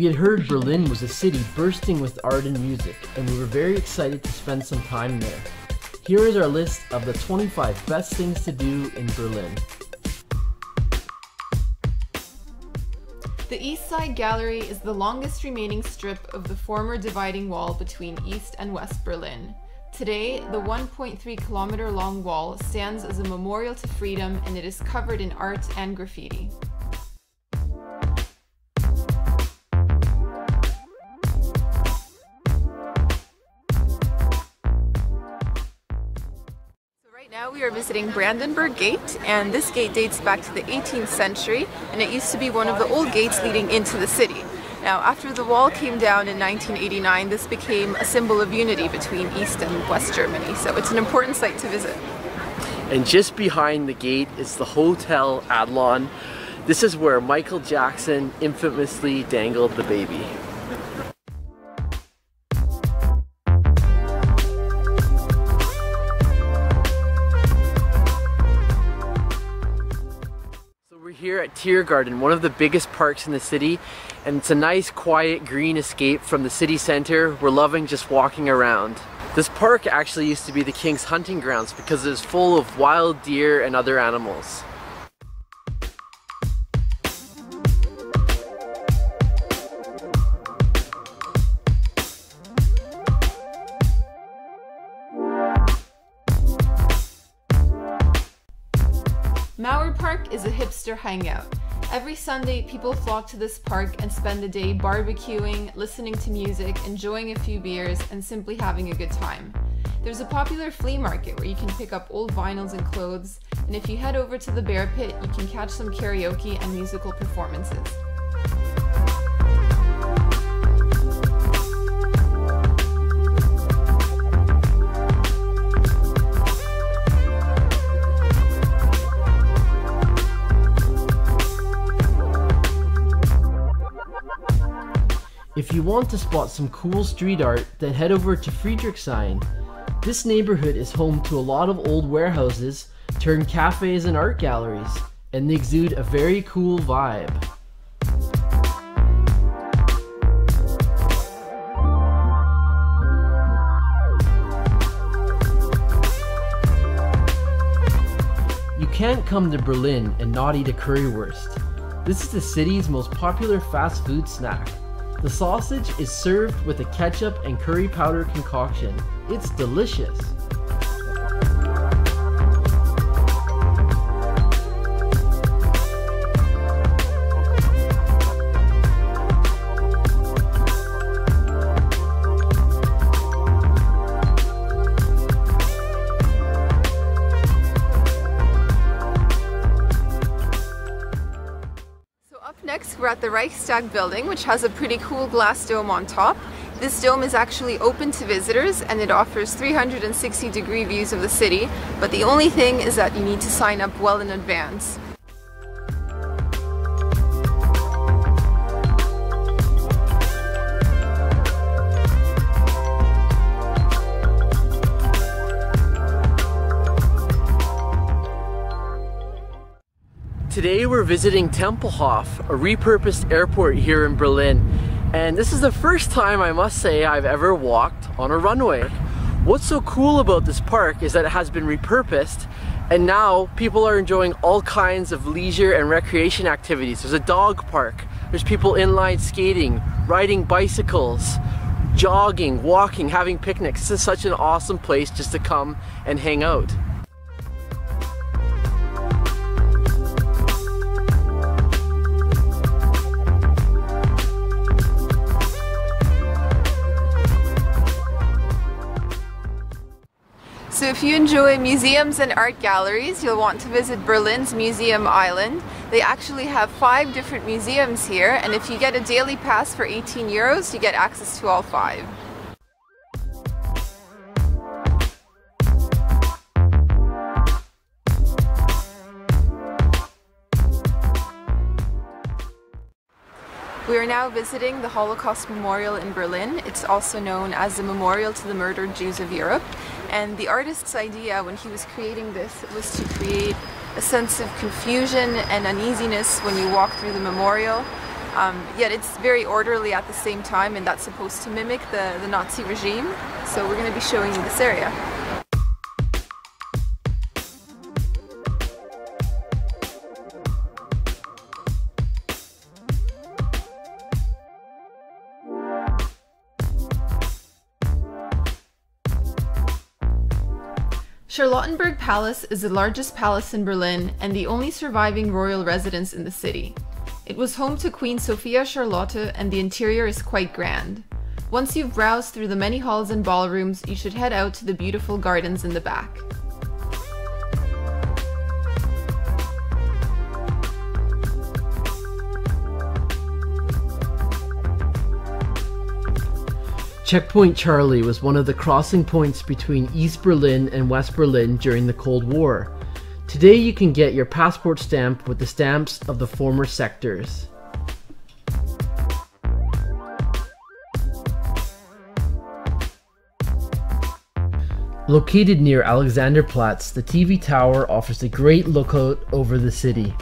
We had heard Berlin was a city bursting with art and music, and we were very excited to spend some time there. Here is our list of the 25 best things to do in Berlin. The East Side Gallery is the longest remaining strip of the former dividing wall between East and West Berlin. Today, the 1.3 kilometer long wall stands as a memorial to freedom and it is covered in art and graffiti. Right now we are visiting Brandenburg Gate and this gate dates back to the 18th century and it used to be one of the old gates leading into the city. Now after the wall came down in 1989 this became a symbol of unity between East and West Germany so it's an important site to visit. And just behind the gate is the Hotel Adlon. This is where Michael Jackson infamously dangled the baby. Here at Tiergarten, one of the biggest parks in the city, and it's a nice, quiet, green escape from the city center. We're loving just walking around. This park actually used to be the king's hunting grounds because it is full of wild deer and other animals. Hipster hangout. Every Sunday, people flock to this park and spend the day barbecuing, listening to music, enjoying a few beers, and simply having a good time. There's a popular flea market where you can pick up old vinyls and clothes, and if you head over to the Bear Pit, you can catch some karaoke and musical performances. You want to spot some cool street art, then head over to Friedrichshain. This neighborhood is home to a lot of old warehouses, turned cafes and art galleries, and they exude a very cool vibe. You can't come to Berlin and not eat a currywurst. This is the city's most popular fast food snack. The sausage is served with a ketchup and curry powder concoction. It's delicious. We're at the Reichstag building, which has a pretty cool glass dome on top. This dome is actually open to visitors and it offers 360 degree views of the city, but the only thing is that you need to sign up well in advance. We're visiting Tempelhof, a repurposed airport here in Berlin. And this is the first time, I must say, I've ever walked on a runway. What's so cool about this park is that it has been repurposed and now people are enjoying all kinds of leisure and recreation activities. There's a dog park, there's people inline skating, riding bicycles, jogging, walking, having picnics. This is such an awesome place just to come and hang out. If you enjoy museums and art galleries, you'll want to visit Berlin's Museum Island. They actually have five different museums here, and if you get a daily pass for 18 euros, you get access to all five. We are now visiting the Holocaust Memorial in Berlin. It's also known as the Memorial to the Murdered Jews of Europe. And the artist's idea when he was creating this was to create a sense of confusion and uneasiness when you walk through the memorial. Um, yet it's very orderly at the same time and that's supposed to mimic the, the Nazi regime. So we're going to be showing you this area. Charlottenburg Palace is the largest palace in Berlin and the only surviving royal residence in the city. It was home to Queen Sophia Charlotte and the interior is quite grand. Once you've browsed through the many halls and ballrooms, you should head out to the beautiful gardens in the back. Checkpoint Charlie was one of the crossing points between East Berlin and West Berlin during the Cold War. Today you can get your passport stamp with the stamps of the former sectors. Located near Alexanderplatz, the TV tower offers a great lookout over the city.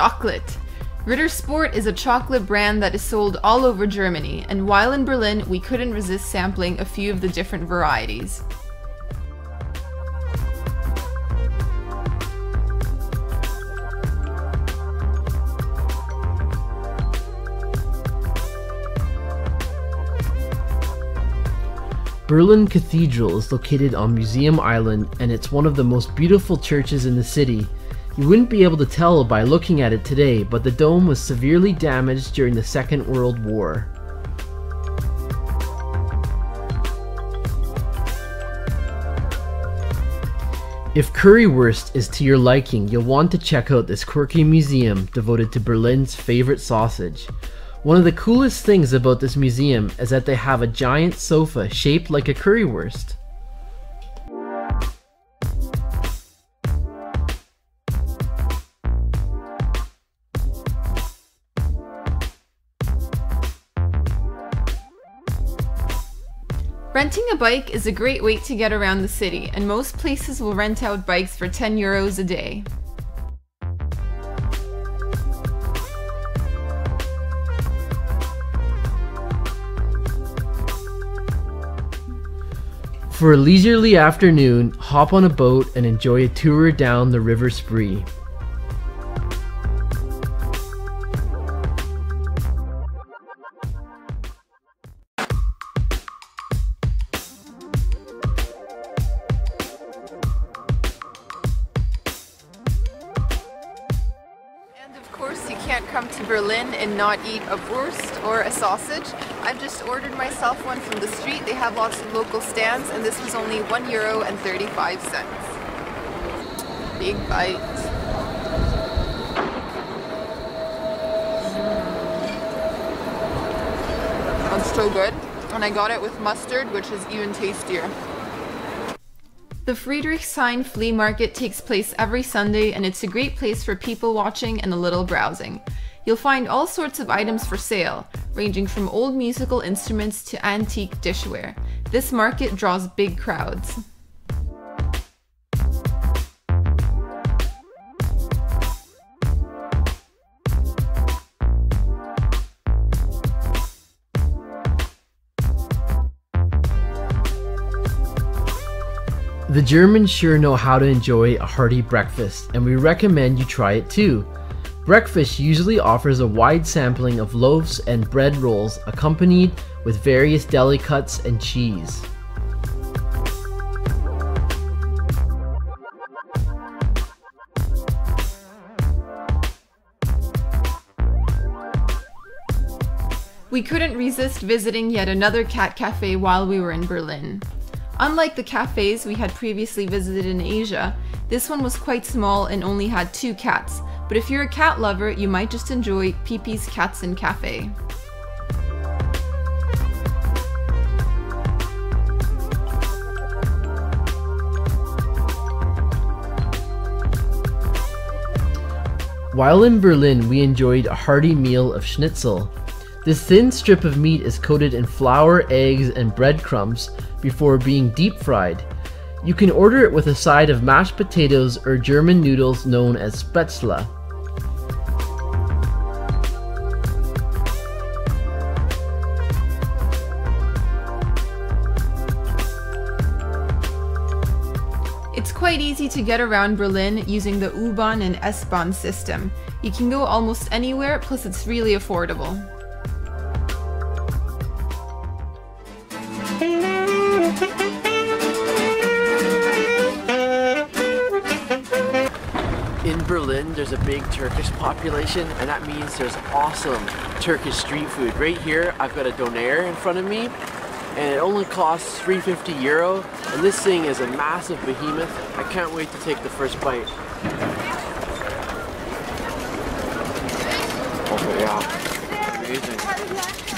Chocolate. Ritter Sport is a chocolate brand that is sold all over Germany, and while in Berlin, we couldn't resist sampling a few of the different varieties. Berlin Cathedral is located on Museum Island and it's one of the most beautiful churches in the city you wouldn't be able to tell by looking at it today, but the dome was severely damaged during the Second World War. If currywurst is to your liking, you'll want to check out this quirky museum devoted to Berlin's favorite sausage. One of the coolest things about this museum is that they have a giant sofa shaped like a currywurst. Renting a bike is a great way to get around the city, and most places will rent out bikes for 10 euros a day. For a leisurely afternoon, hop on a boat and enjoy a tour down the River Spree. Berlin and not eat a wurst or a sausage. I've just ordered myself one from the street. They have lots of local stands and this was only one euro and 35 cents. Big bite. Mm. That's so good. And I got it with mustard, which is even tastier. The Friedrichshain Flea Market takes place every Sunday and it's a great place for people watching and a little browsing. You'll find all sorts of items for sale, ranging from old musical instruments to antique dishware. This market draws big crowds. The Germans sure know how to enjoy a hearty breakfast, and we recommend you try it too. Breakfast usually offers a wide sampling of loaves and bread rolls accompanied with various deli cuts and cheese. We couldn't resist visiting yet another cat cafe while we were in Berlin. Unlike the cafes we had previously visited in Asia, this one was quite small and only had two cats, but if you're a cat lover, you might just enjoy Pee Pee's Katzen Cafe. While in Berlin, we enjoyed a hearty meal of schnitzel. This thin strip of meat is coated in flour, eggs, and breadcrumbs before being deep fried. You can order it with a side of mashed potatoes or German noodles known as Spätzle. Quite easy to get around Berlin using the U-Bahn and S-Bahn system. You can go almost anywhere, plus it's really affordable. In Berlin, there's a big Turkish population, and that means there's awesome Turkish street food. Right here, I've got a doner in front of me, and it only costs 350 euro, and this thing is a massive behemoth. I can't wait to take the first bite. Oh yeah, amazing.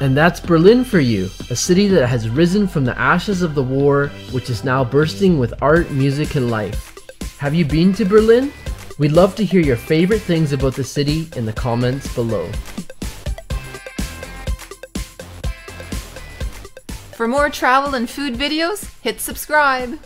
And that's Berlin for you, a city that has risen from the ashes of the war, which is now bursting with art, music, and life. Have you been to Berlin? We'd love to hear your favorite things about the city in the comments below. For more travel and food videos, hit subscribe!